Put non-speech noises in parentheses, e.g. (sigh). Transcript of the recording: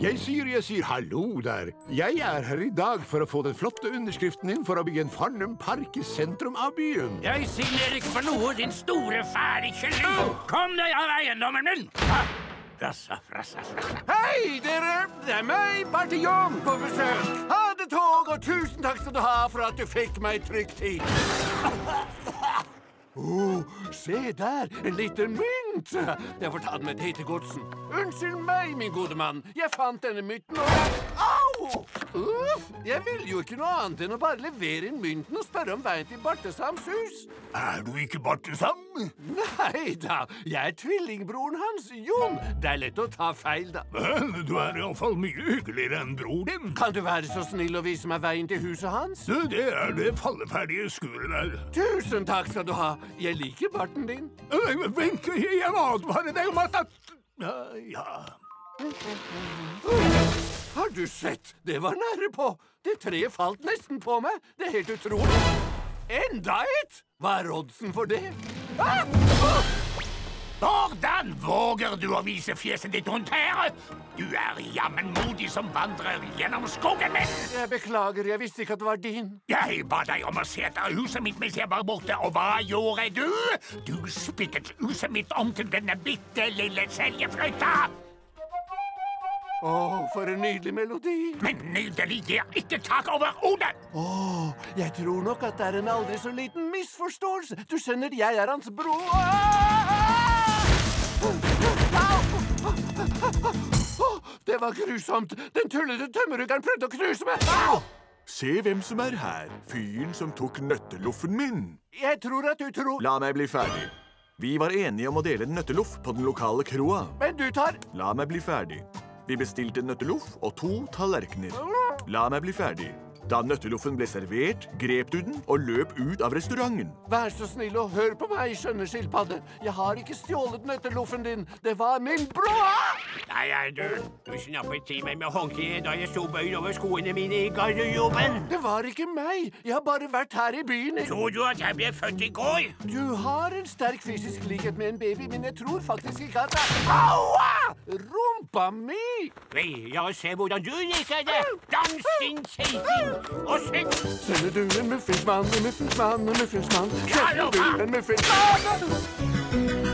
Jeg sier jeg sier hallo der. Jeg er her i dag for å få den flotte underskriften din for å bygge en Farnum park i sentrum av byen. Jeg signerer ikke for noe, din store, fæle kylling! Kom deg av eiendommen min! Ha! Rassa, rassa, rassa. Hei, dere! Det er meg, Bartillon, på besøk. Ha det, tog, og tusen takk skal du ha for at du fikk meg trygt hit. (laughs) Oh, se der, en liten Jeg får ta den med til godsen. Unnskyld meg, min gode mann. Jeg fant denne mytten og Au! Uff! Jeg vil jo ikke noe annet enn å bare levere inn mynten og spørre om veien til Bartesams hus. Er du ikke Bartesam? Nei da, jeg er tvillingbroren hans, Jon. Det er lett å ta feil, da. Men du er iallfall mye hyggeligere enn bror din. Kan du være så snill å vise meg veien til huset hans? Du, det er det falleferdige skuret der. Tusen takk skal du ha. Jeg liker barten din. Vent, jeg må advare deg om at at Ja, ja. (laughs) Du sett? Det var nære på. Det treet falt nesten på meg. Det er helt utrolig. Enda et! Hva er oddsen for det? Ah! Ah! Hvordan våger du å vise fjeset ditt rundt her? Du er jammen modig som vandrer gjennom skogen min. Jeg beklager, jeg visste ikke at det var din. Jeg ba deg om å se etter huset mitt mens jeg var borte, og hva gjorde du? Du spyttet huset mitt om til denne bitte lille seljefløyta. Å, for en nydelig melodi. Men nydelig gir ikke tak over hodet. Å, jeg tror nok at det er en aldri så liten misforståelse. Du skjønner, jeg er hans bro... Au! Det var grusomt. Den tullete tømmerhuggeren prøvde å knuse meg. Au! Se hvem som er her. Fyren som tok nøtteloffen min. Jeg tror at du tror La meg bli ferdig. Vi var enige om å dele en nøtteloff på den lokale kroa. Men du tar La meg bli ferdig. Vi bestilte nøtteloff og to tallerkener. La meg bli ferdig. Da nøtteloffen ble servert, grep du den og løp ut av restauranten. Vær så snill og hør på meg, skjønne skilpadde. Jeg har ikke stjålet nøtteloffen din. Det var min bror! Der er du. Du snappet til meg med håndkleet da jeg sto bøyd over skoene mine i garderoben. Det var ikke meg. Jeg har bare vært her i byen. Tror du at jeg ble født i går? Du har en sterk fysisk likhet med en baby, men jeg tror faktisk ikke at det Aua! Rumpa mi! Vi, la oss se hvordan du liker det. Dans din kjelting og syng. Sender du en muffinsmann, en muffinsmann, en muffinsmann? Sender du en muffinsmann?